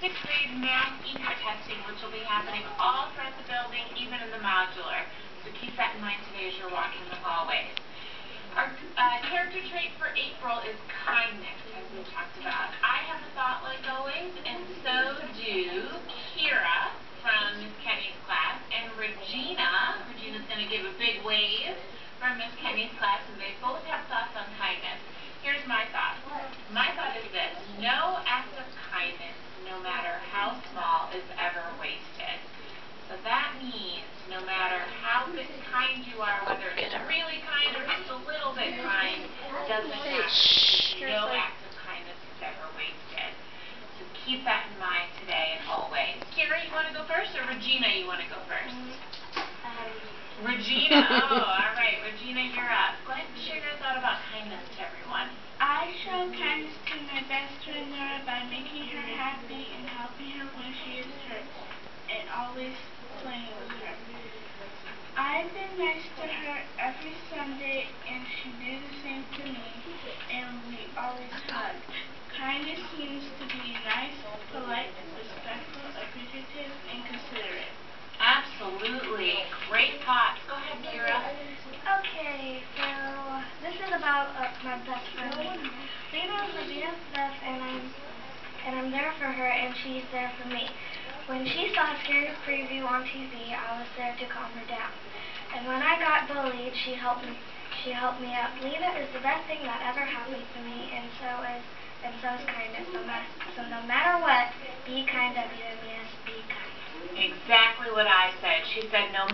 mass EPIC testing, which will be happening all throughout the building, even in the modular. So keep that in mind today as you're walking the hallways. Our uh, character trait for April is kindness, as we talked about. I have a thought like always, and so do Kira from Miss Kenny's class, and Regina. Regina's going to give a big wave from Miss Kenny's class, and they both have thoughts on kindness. Here's my thought. My thought is this. No act of kindness, no matter how small, is ever wasted. So that means no matter how kind you are, whether it's really kind or just a little bit kind, doesn't matter. No act of kindness is ever wasted. So keep that in mind today and always. Kira, you want to go first, or Regina, you want to go first? Um, Regina, oh, all right. Regina, you're up. Go ahead and share your thought about kindness to everyone. I show kindness to my best friend Nora by making her happy and helping her when she is hurt, and always playing with her. Nice to her every Sunday, and she did the same to me, and we always hug. Kindness means to be nice, polite, respectful, appreciative, and considerate. Absolutely. Great thoughts. Go ahead, Kira. Okay, so this is about uh, my best friend. Lena is my BFF, and I'm and I'm there for her, and she's there for me. When she saw a scary preview on TV, I was there to calm her down. And she helped me. She helped me out. Lena is the best thing that ever happened to me, and so is and so is kindness. No matter so no matter what, be kind, W M E S. Be kind. Exactly what I said. She said no